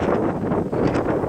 よいしょ。